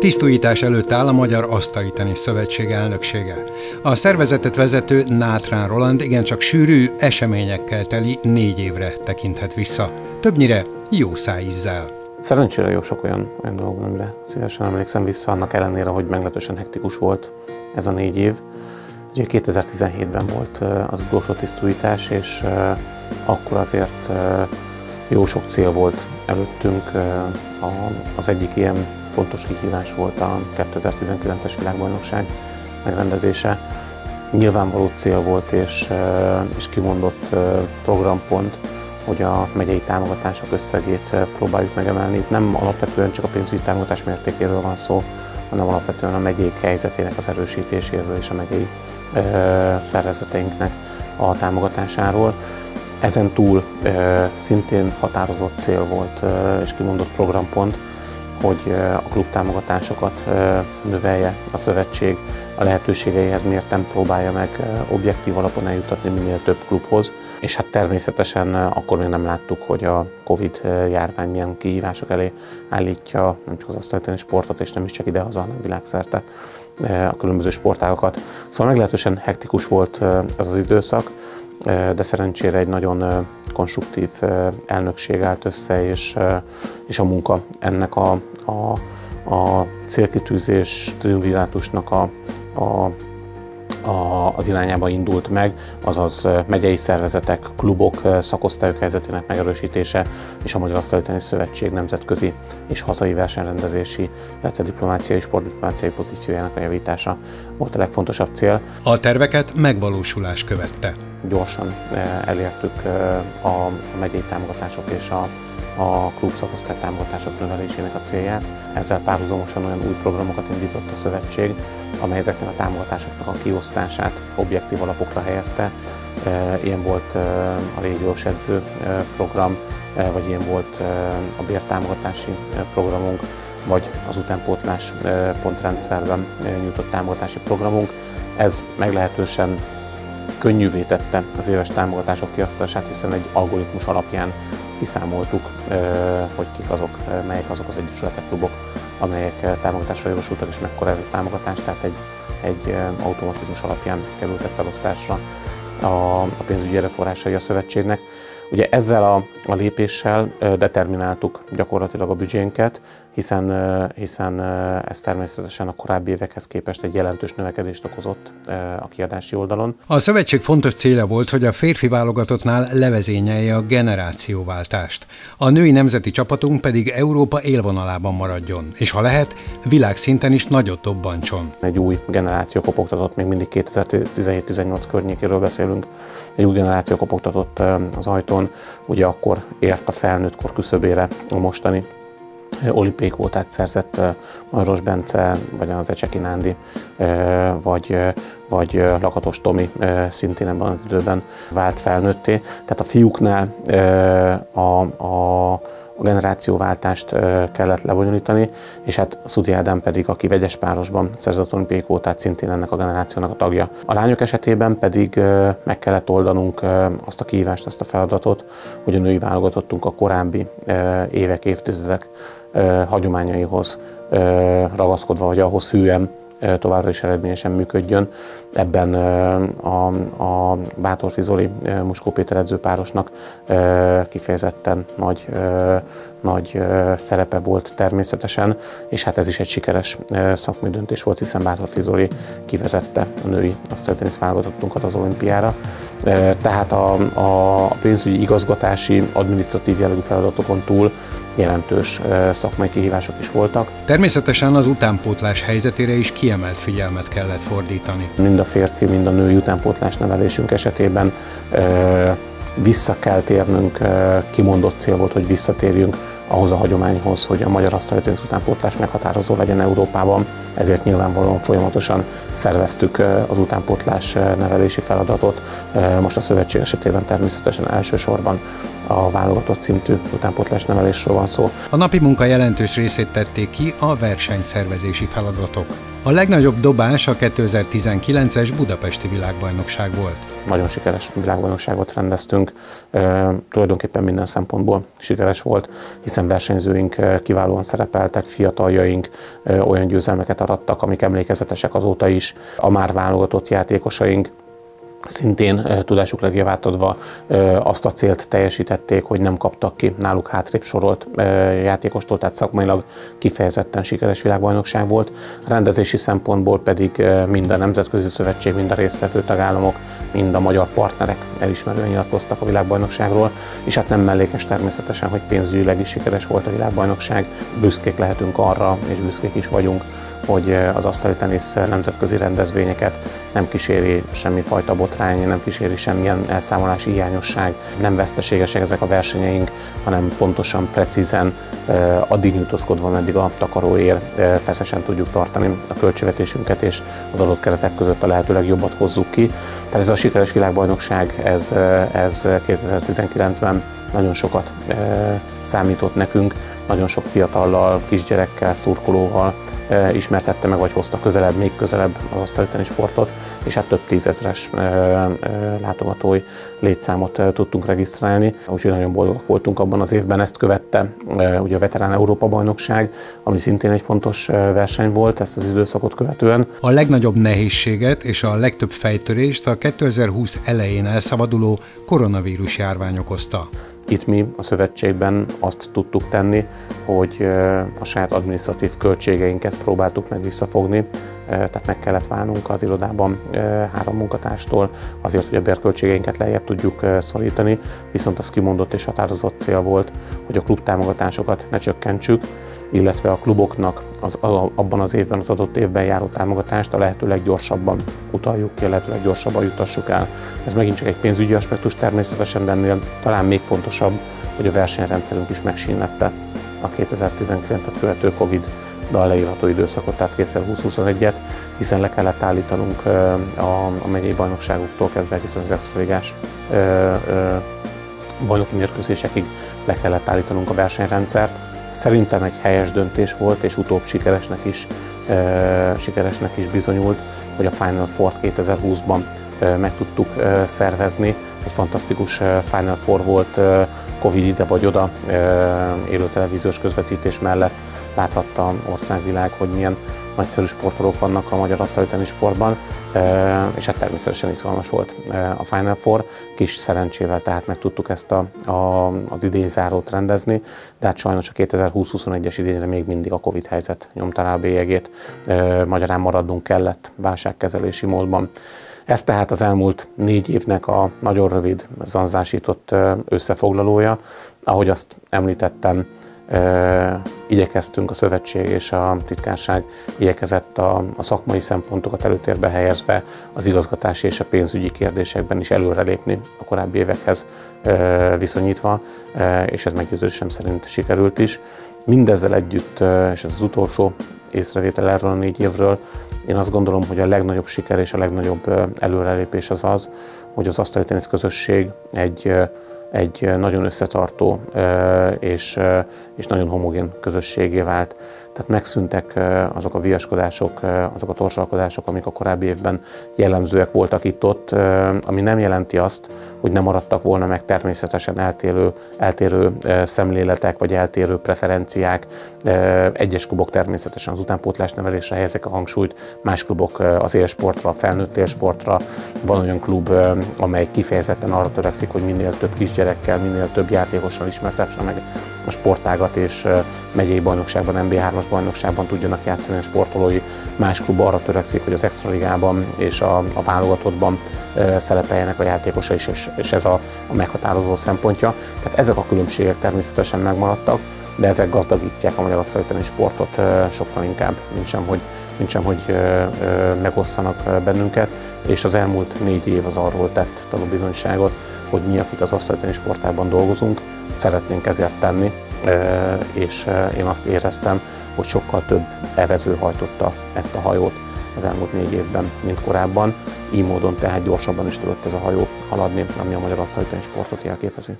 Tisztújítás előtt áll a Magyar Asztali Tenisz Szövetség elnöksége. A szervezetet vezető Nátrán Roland igencsak sűrű, eseményekkel teli négy évre tekinthet vissza. Többnyire jó szájízzel. Szerencsére jó sok olyan, olyan dolog, amire szívesen emlékszem vissza, annak ellenére, hogy meglehetősen hektikus volt ez a négy év. Ugye 2017-ben volt az utolsó tisztújítás, és akkor azért jó sok cél volt előttünk. Az egyik ilyen fontos kihívás volt a 2019-es világbajnokság megrendezése. Nyilvánvaló cél volt és, és kimondott programpont, hogy a megyei támogatások összegét próbáljuk megemelni. Itt nem alapvetően csak a pénzügyi támogatás mértékéről van szó, hanem alapvetően a megyék helyzetének az erősítéséről és a megyei szervezeteinknek a támogatásáról. Ezen túl szintén határozott cél volt és kimondott programpont, hogy a klub támogatásokat növelje a szövetség, a lehetőségeihez miért nem próbálja meg objektív alapon eljutatni minél több klubhoz. És hát természetesen akkor még nem láttuk, hogy a Covid járvány milyen kihívások elé állítja nem csak az asztalitani sportot, és nem is csak idehaza, hanem világszerte a különböző sportágokat. Szóval meglehetősen hektikus volt ez az időszak, de szerencsére egy nagyon konstruktív elnökség állt össze, és, és a munka ennek a, a, a célkitűzés triumvirátusnak a, a a, az irányába indult meg, azaz megyei szervezetek, klubok szakosztályok helyzetének megerősítése és a Magyar Asztaliteni Szövetség nemzetközi és hazai versenyrendezési, illetve diplomáciai és sportdiplomáciai pozíciójának a javítása volt a legfontosabb cél. A terveket megvalósulás követte. Gyorsan elértük a megyei támogatások és a a klub szakosztály támogatások növelésének a célját. Ezzel párhuzamosan olyan új programokat indított a szövetség, amely ezeknek a támogatásoknak a kiosztását objektív alapokra helyezte. E, ilyen volt e, a régiós edző e, program, vagy ilyen volt a bértámogatási programunk, vagy az utánpótlás pontrendszerben nyújtott támogatási programunk. Ez meglehetősen könnyűvé tette az éves támogatások kiasztását, hiszen egy algoritmus alapján kiszámoltuk, hogy kik azok, melyek azok az egyesületek, klubok, amelyek támogatásra jogosultak, és mekkora ez a támogatás, tehát egy, egy automatizmus alapján kerültek felosztásra a, a pénzügyi erőforrásai a szövetségnek. Ugye ezzel a, a lépéssel determináltuk gyakorlatilag a büdzsénket, hiszen, hiszen ez természetesen a korábbi évekhez képest egy jelentős növekedést okozott a kiadási oldalon. A szövetség fontos célja volt, hogy a férfi válogatottnál levezényelje a generációváltást. A női nemzeti csapatunk pedig Európa élvonalában maradjon, és ha lehet, világszinten is nagyot dobbancson. Egy új generáció kopogtatott, még mindig 2017-18 környékéről beszélünk, egy új generáció kopogtatott az ajtón, ugye akkor ért a felnőtt kor küszöbére a mostani olimpiai kvótát szerzett Maros Bence, vagy az Ecseki Nándi, vagy, vagy Lakatos Tomi szintén ebben az időben vált felnőtté. Tehát a fiúknál a, a generációváltást kellett lebonyolítani, és hát Szudi Ádám pedig, aki vegyes párosban szerzett olimpiai kvótát, szintén ennek a generációnak a tagja. A lányok esetében pedig meg kellett oldanunk azt a kihívást, azt a feladatot, hogy a női válogatottunk a korábbi évek, évtizedek hagyományaihoz ragaszkodva, vagy ahhoz hűen továbbra is eredményesen működjön. Ebben a, a Bátor Fizoli Muskó Péter edzőpárosnak kifejezetten nagy, nagy szerepe volt természetesen, és hát ez is egy sikeres szakmai döntés volt, hiszen Bátor Fizoli kivezette a női asztaltenisz válogatottunkat az olimpiára. Tehát a, a pénzügyi igazgatási, adminisztratív jellegű feladatokon túl jelentős szakmai kihívások is voltak. Természetesen az utánpótlás helyzetére is kiemelt figyelmet kellett fordítani. Mind a férfi, mind a női utánpótlás nevelésünk esetében vissza kell térnünk, kimondott cél volt, hogy visszatérjünk ahhoz a hagyományhoz, hogy a magyar asztali utánpótlás meghatározó legyen Európában. Ezért nyilvánvalóan folyamatosan szerveztük az utánpótlás nevelési feladatot. Most a szövetség esetében természetesen elsősorban a válogatott szintű utánpótlás nevelésről van szó. A napi munka jelentős részét tették ki a versenyszervezési feladatok. A legnagyobb dobás a 2019-es Budapesti világbajnokság volt. Nagyon sikeres világbajnokságot rendeztünk, e, tulajdonképpen minden szempontból sikeres volt, hiszen versenyzőink kiválóan szerepeltek, fiataljaink e, olyan győzelmeket arattak, amik emlékezetesek azóta is, a már válogatott játékosaink szintén tudásuk legjavát adva azt a célt teljesítették, hogy nem kaptak ki náluk hátrébb sorolt játékostól, tehát szakmailag kifejezetten sikeres világbajnokság volt. Rendezési szempontból pedig mind a Nemzetközi Szövetség, mind a résztvevő tagállamok, mind a magyar partnerek elismerően nyilatkoztak a világbajnokságról, és hát nem mellékes természetesen, hogy pénzügyileg is sikeres volt a világbajnokság. Büszkék lehetünk arra, és büszkék is vagyunk, hogy az asztali tenisz nemzetközi rendezvényeket nem kíséri semmi fajta botrány, nem kíséri semmilyen elszámolási hiányosság, nem veszteségesek ezek a versenyeink, hanem pontosan, precízen, addig nyújtózkodva, meddig a takaróér feszesen tudjuk tartani a költségvetésünket, és az adott keretek között a lehető legjobbat hozzuk ki. Tehát ez a sikeres világbajnokság, ez, ez 2019-ben nagyon sokat számított nekünk, nagyon sok fiatallal, kisgyerekkel, szurkolóval, ismertette meg, vagy hozta közelebb, még közelebb az asztaliteni sportot, és hát több tízezres látogatói létszámot tudtunk regisztrálni, úgyhogy nagyon boldogak voltunk abban az évben. Ezt követte ugye a Veterán Európa bajnokság, ami szintén egy fontos verseny volt ezt az időszakot követően. A legnagyobb nehézséget és a legtöbb fejtörést a 2020 elején elszabaduló koronavírus járvány okozta. Itt mi a szövetségben azt tudtuk tenni, hogy a saját adminisztratív költségeinket próbáltuk meg visszafogni, tehát meg kellett válnunk az irodában három munkatárstól azért, hogy a bérköltségeinket lejjebb tudjuk szorítani, viszont az kimondott és határozott cél volt, hogy a klub támogatásokat ne csökkentsük, illetve a kluboknak az, abban az évben, az adott évben járó támogatást a lehető leggyorsabban utaljuk ki, a lehető leggyorsabban jutassuk el. Ez megint csak egy pénzügyi aspektus természetesen, de ennél talán még fontosabb, hogy a versenyrendszerünk is megsínlette a 2019-et követő Covid dal leírható időszakot, tehát 2020-21-et, hiszen le kellett állítanunk a, a megyei bajnokságoktól kezdve egészen az extraligás bajnoki mérkőzésekig le kellett állítanunk a versenyrendszert. Szerintem egy helyes döntés volt, és utóbb sikeresnek is, sikeresnek is bizonyult, hogy a Final Four 2020-ban e, meg tudtuk szervezni. Egy fantasztikus Final Four volt, Covid ide vagy oda, élő televíziós közvetítés mellett láthatta országvilág, hogy milyen nagyszerű sportolók vannak a magyar asztaliteni sportban, és hát természetesen izgalmas volt a Final Four. Kis szerencsével tehát meg tudtuk ezt a, a, az idényzárót rendezni, de hát sajnos a 2020-21-es idényre még mindig a Covid helyzet nyomta rá a bélyegét. Magyarán maradnunk kellett válságkezelési módban. Ez tehát az elmúlt négy évnek a nagyon rövid, zanzásított összefoglalója. Ahogy azt említettem, igyekeztünk a szövetség és a titkárság igyekezett a, a szakmai szempontokat előtérbe helyezve az igazgatási és a pénzügyi kérdésekben is előrelépni a korábbi évekhez viszonyítva, és ez meggyőződésem szerint sikerült is. Mindezzel együtt, és ez az utolsó észrevétel erről a négy évről, én azt gondolom, hogy a legnagyobb siker és a legnagyobb előrelépés az az, hogy az asztali tenisz közösség egy egy nagyon összetartó és, és nagyon homogén közösségé vált. Tehát megszűntek azok a viaskodások, azok a torsalkodások, amik a korábbi évben jellemzőek voltak itt-ott, ami nem jelenti azt, hogy nem maradtak volna meg természetesen eltérő, eltérő szemléletek vagy eltérő preferenciák. Egyes klubok természetesen az utánpótlás nevelésre helyezek a hangsúlyt, más klubok az élsportra, a felnőtt élsportra. Van olyan klub, amely kifejezetten arra törekszik, hogy minél több kisgyerekkel, minél több játékossal ismertesse meg a sportágat, és megyei bajnokságban, MB3-as bajnokságban tudjanak játszani a sportolói. Más klub arra törekszik, hogy az Extraligában és a, a válogatottban szerepeljenek a játékosai, és, és ez a, a meghatározó szempontja. Tehát ezek a különbségek természetesen megmaradtak, de ezek gazdagítják a magyar sportot sokkal inkább, mint sem, hogy, mint sem, hogy megosszanak bennünket, és az elmúlt négy év az arról tett tanúbizonyságot, hogy mi, akik az asztaliteni sportában dolgozunk, szeretnénk ezért tenni, és én azt éreztem, hogy sokkal több evező hajtotta ezt a hajót az elmúlt négy évben, mint korábban. Így módon tehát gyorsabban is tudott ez a hajó haladni, ami a magyar asztaliteni sportot jelképezi.